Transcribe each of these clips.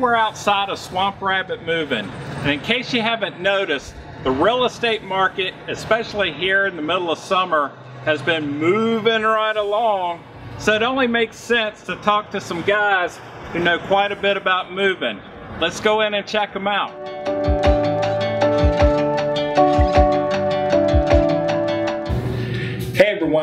we're outside of Swamp Rabbit Moving. And in case you haven't noticed, the real estate market, especially here in the middle of summer, has been moving right along. So it only makes sense to talk to some guys who know quite a bit about moving. Let's go in and check them out.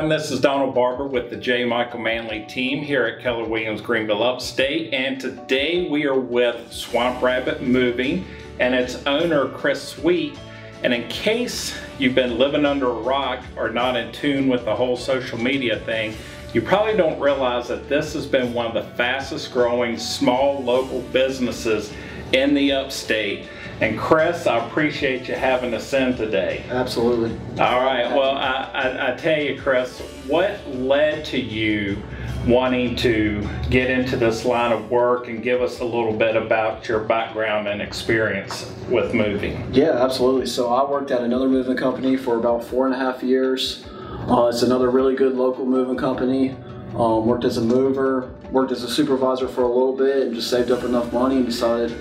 Everyone, this is Donald Barber with the J. Michael Manley team here at Keller Williams Greenville Upstate and today we are with Swamp Rabbit Moving and its owner Chris Sweet and in case you've been living under a rock or not in tune with the whole social media thing, you probably don't realize that this has been one of the fastest growing small local businesses in the upstate. And Chris, I appreciate you having us in today. Absolutely. All right, well, I, I, I tell you, Chris, what led to you wanting to get into this line of work and give us a little bit about your background and experience with moving. Yeah, absolutely. So I worked at another moving company for about four and a half years. Uh, it's another really good local moving company. Um, worked as a mover, worked as a supervisor for a little bit, and just saved up enough money and decided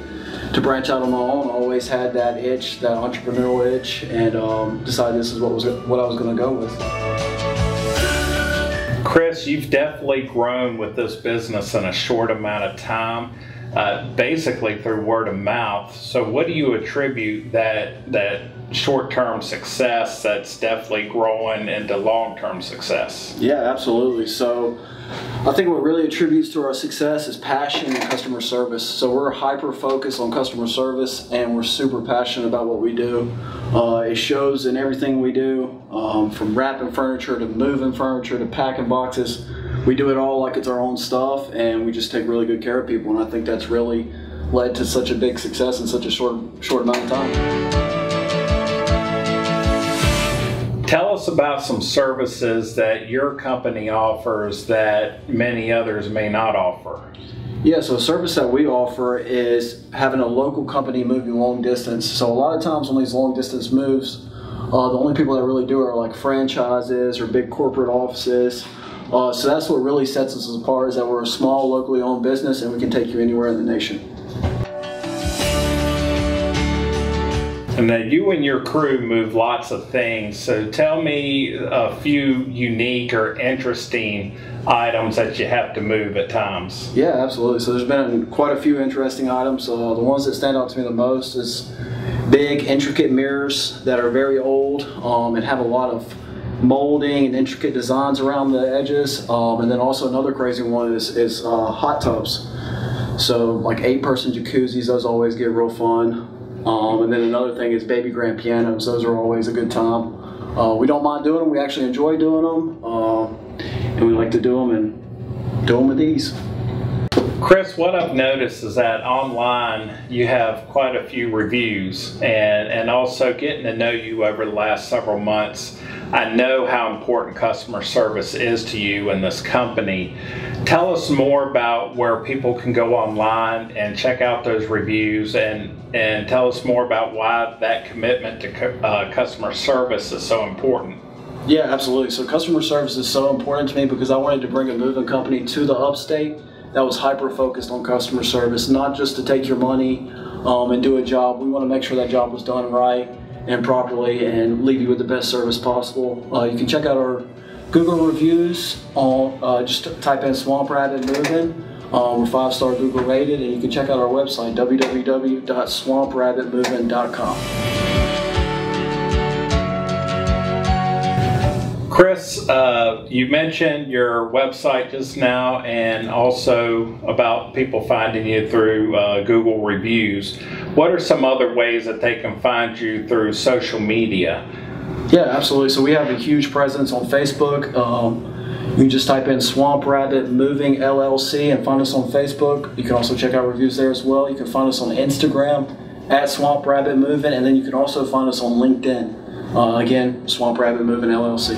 to branch out on my own. I Always had that itch, that entrepreneurial itch, and um, decided this is what was what I was going to go with. Chris, you've definitely grown with this business in a short amount of time, uh, basically through word of mouth. So, what do you attribute that that short-term success that's definitely growing into long-term success? Yeah, absolutely. So. I think what really attributes to our success is passion and customer service. So we're hyper focused on customer service and we're super passionate about what we do. Uh, it shows in everything we do, um, from wrapping furniture to moving furniture to packing boxes. We do it all like it's our own stuff and we just take really good care of people. And I think that's really led to such a big success in such a short, short amount of time. Tell us about some services that your company offers that many others may not offer. Yeah, so a service that we offer is having a local company moving long distance. So a lot of times on these long distance moves, uh, the only people that really do it are like franchises or big corporate offices. Uh, so that's what really sets us apart is that we're a small locally owned business and we can take you anywhere in the nation. And that you and your crew move lots of things. So tell me a few unique or interesting items that you have to move at times. Yeah, absolutely. So there's been quite a few interesting items. Uh, the ones that stand out to me the most is big, intricate mirrors that are very old um, and have a lot of molding and intricate designs around the edges. Um, and then also another crazy one is, is uh, hot tubs. So like eight person jacuzzis, those always get real fun. Um, and then another thing is baby grand pianos. Those are always a good time. Uh, we don't mind doing them. We actually enjoy doing them. Uh, and we like to do them and do them with ease. Chris, what I've noticed is that online you have quite a few reviews and, and also getting to know you over the last several months. I know how important customer service is to you and this company. Tell us more about where people can go online and check out those reviews and, and tell us more about why that commitment to uh, customer service is so important. Yeah, absolutely. So customer service is so important to me because I wanted to bring a moving company to the upstate that was hyper focused on customer service, not just to take your money um, and do a job. We want to make sure that job was done right and properly and leave you with the best service possible. Uh, you can check out our Google reviews on uh, just type in Swamp Rabbit Moving. Um, we're five star Google rated, and you can check out our website www.swamprabbitmoving.com. Chris, uh, you mentioned your website just now and also about people finding you through uh, Google reviews. What are some other ways that they can find you through social media? Yeah, absolutely. So we have a huge presence on Facebook. Um, you can just type in Swamp Rabbit Moving LLC and find us on Facebook. You can also check out reviews there as well. You can find us on Instagram at Swamp Rabbit Moving, and then you can also find us on LinkedIn. Uh, again, Swamp Rabbit Moving LLC.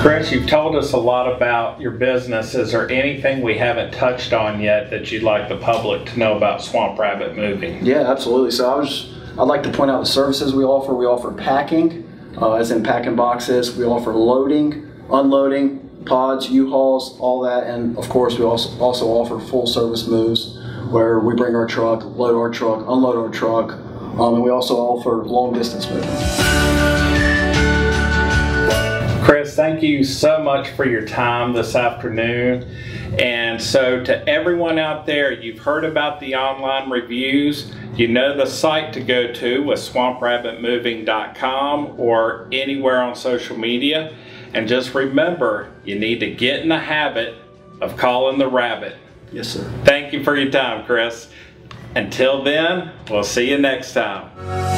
Chris, you've told us a lot about your business. Is there anything we haven't touched on yet that you'd like the public to know about Swamp Rabbit Moving? Yeah, absolutely. So I was, I'd like to point out the services we offer. We offer packing, uh, as in packing boxes. We offer loading, unloading, pods, U-Hauls, all that, and of course we also also offer full service moves where we bring our truck, load our truck, unload our truck, um, and we also offer long distance moving. Chris, thank you so much for your time this afternoon. And so, to everyone out there, you've heard about the online reviews. You know the site to go to with swamprabbitmoving.com or anywhere on social media. And just remember, you need to get in the habit of calling the rabbit. Yes, sir. Thank you for your time, Chris. Until then, we'll see you next time.